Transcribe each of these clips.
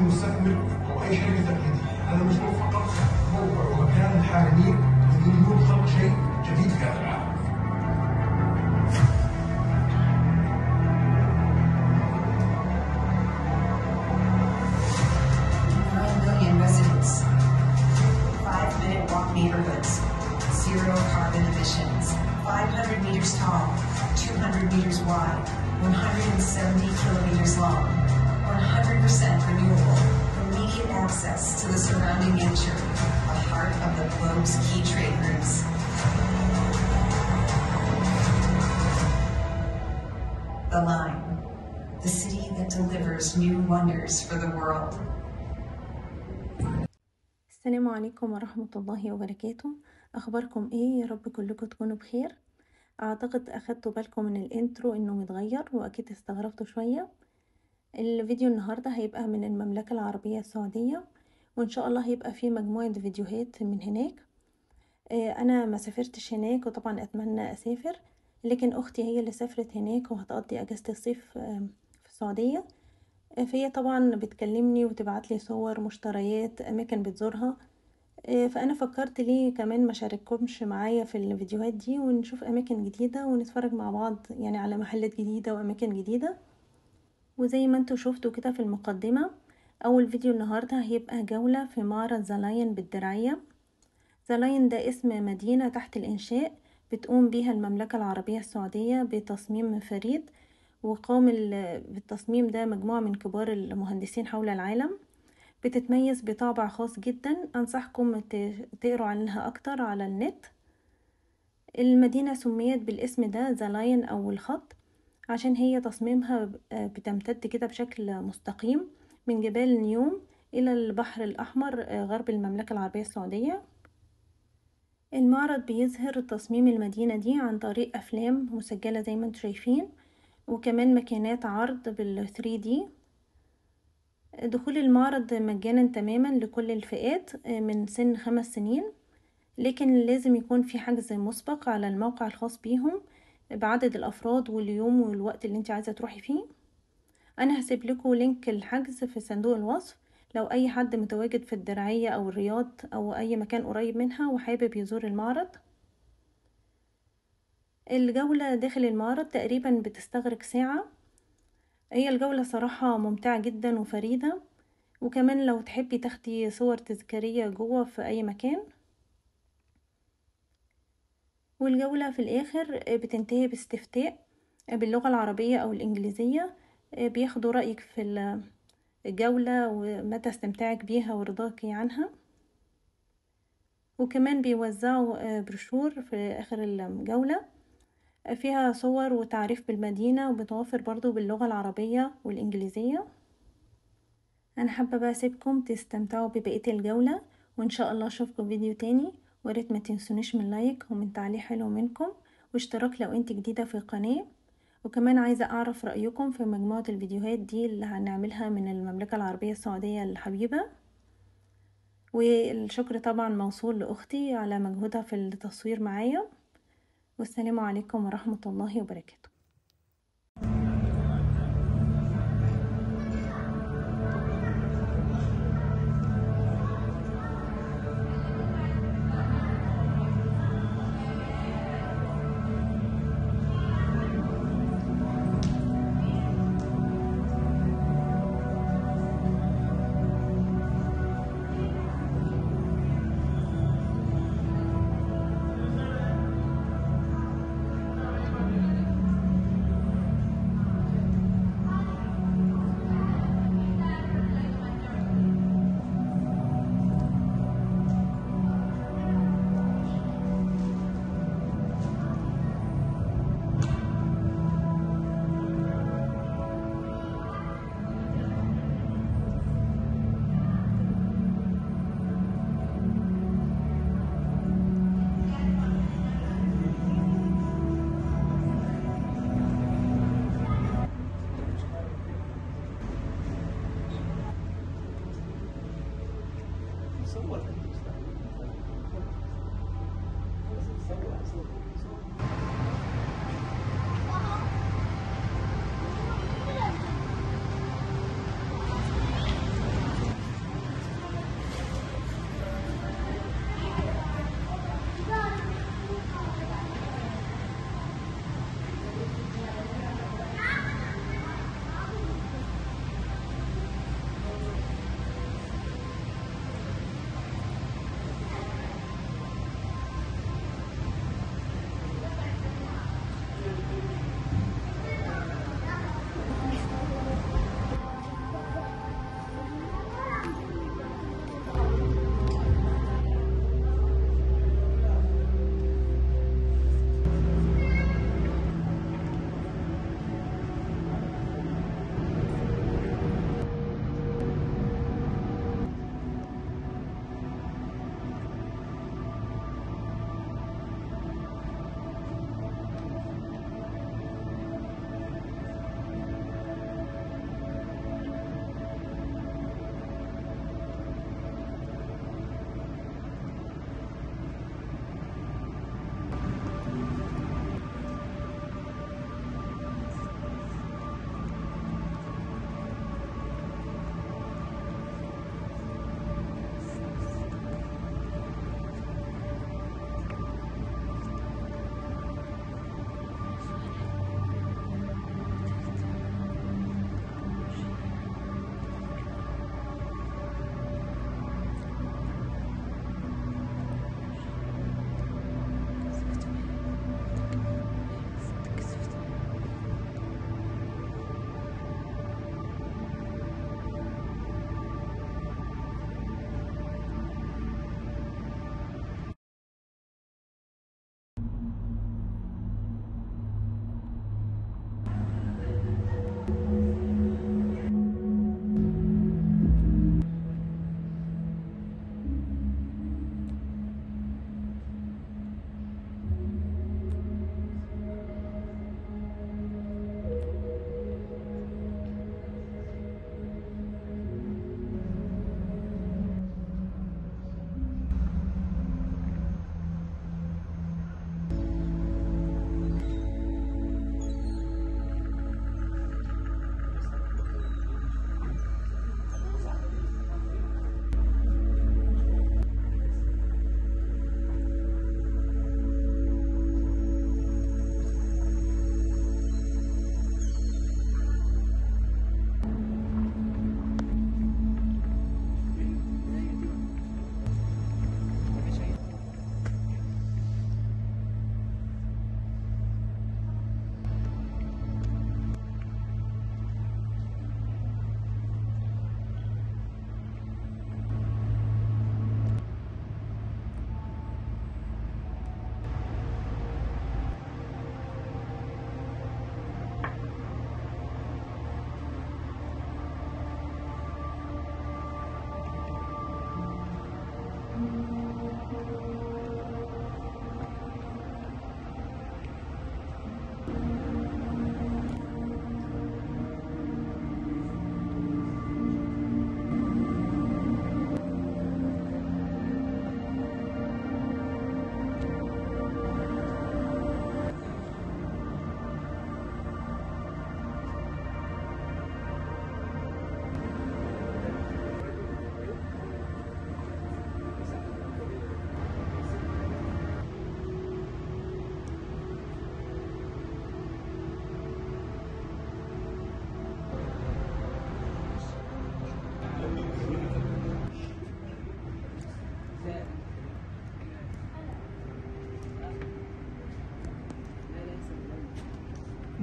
المستثمر او اي شركه تقليديه انا بشوف فقط موقع ومكان الحارمين يريدون خلق شيء جديد في هذا العالم neighborhoods, zero carbon emissions, 500 meters tall, 200 meters wide, 170 kilometers long. 100% renewable, immediate access to the surrounding nature, the heart of the globe's key trade routes. The Line, the city that delivers new wonders for the world. السلام عليكم ورحمة الله وبركاته أخباركم إيه يا رب كلكم تكونوا بخير أعتقد أخدتوا بالكم من الانترو إنه متغير وأكيد استغربتوا شوية الفيديو النهاردة هيبقى من المملكة العربية السعودية وإن شاء الله هيبقى فيه مجموعة فيديوهات من هناك. آه، أنا ما سافرتش هناك وطبعا أتمنى أسافر لكن أختي هي اللي سافرت هناك وهتقضي أجازة الصيف آه، في السعودية. آه، فهي طبعا بتكلمني وتبعتلي صور مشتريات أماكن بتزورها. فأنا فكرت ليه كمان ما شارككمش معايا في الفيديوهات دي ونشوف أماكن جديدة ونتفرج مع بعض يعني على محلات جديدة وأماكن جديدة. وزي ما أنتوا شفتوا كده في المقدمة أول فيديو النهاردة هيبقى جولة في معرض زلاين بالدرعية زلاين ده اسم مدينة تحت الإنشاء بتقوم بيها المملكة العربية السعودية بتصميم فريد وقام ال- بالتصميم ده مجموعة من كبار المهندسين حول العالم. بتتميز بطابع خاص جدا أنصحكم تقروا عنها أكتر على النت. المدينة سميت بالاسم ده زلاين أو الخط. عشان هي تصميمها آه بتمتد كده بشكل مستقيم من جبال نيوم إلى البحر الأحمر آه، غرب المملكة العربية السعودية. المعرض بيظهر تصميم المدينة دي عن طريق أفلام مسجلة زي ما أنتم شايفين وكمان ماكينات عرض بال 3D دخول المعرض مجانا تماما لكل الفئات آه، من سن خمس سنين لكن لازم يكون في حجز مسبق على الموقع الخاص بيهم بعدد الأفراد واليوم والوقت اللي انت عايزة تروحي فيه. أنا هسيب لكم لينك الحجز في صندوق الوصف. لو أي حد متواجد في الدرعية أو الرياض أو أي مكان قريب منها وحابب يزور المعرض. الجولة داخل المعرض تقريبا بتستغرق ساعة. هي الجولة صراحة ممتعة جدا وفريدة. وكمان لو تحبي تاخدي صور تذكارية جوه في أي مكان والجولة في الآخر بتنتهي باستفتاء باللغة العربية أو الإنجليزية بياخدوا رأيك في ال- الجولة ومدى استمتاعك بيها ورضاكي عنها. وكمان بيوزعوا بروشور في آخر الجولة فيها صور وتعريف بالمدينة وبتوفر برضو باللغة العربية والإنجليزية. أنا حابة بقى أسيبكم تستمتعوا ببقية الجولة وإن شاء الله أشوفكم فيديو تاني. وريت ما تنسونيش من لايك ومن تعليق حلو منكم واشتراك لو انت جديدة في القناة. وكمان عايزة أعرف رأيكم في مجموعة الفيديوهات دي اللي هنعملها من المملكة العربية السعودية الحبيبة والشكر طبعا موصول لأختي على مجهودها في التصوير معايا. والسلام عليكم ورحمة الله وبركاته.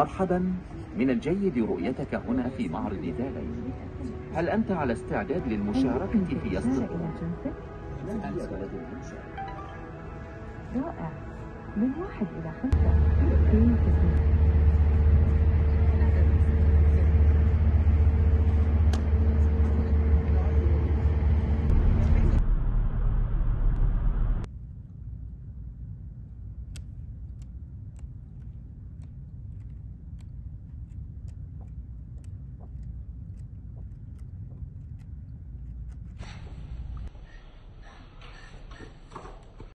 مرحبا. من الجيد رؤيتك هنا في معرض دالي هل أنت على استعداد للمشاركة في يصدر رائع. من واحد إلى خمسة.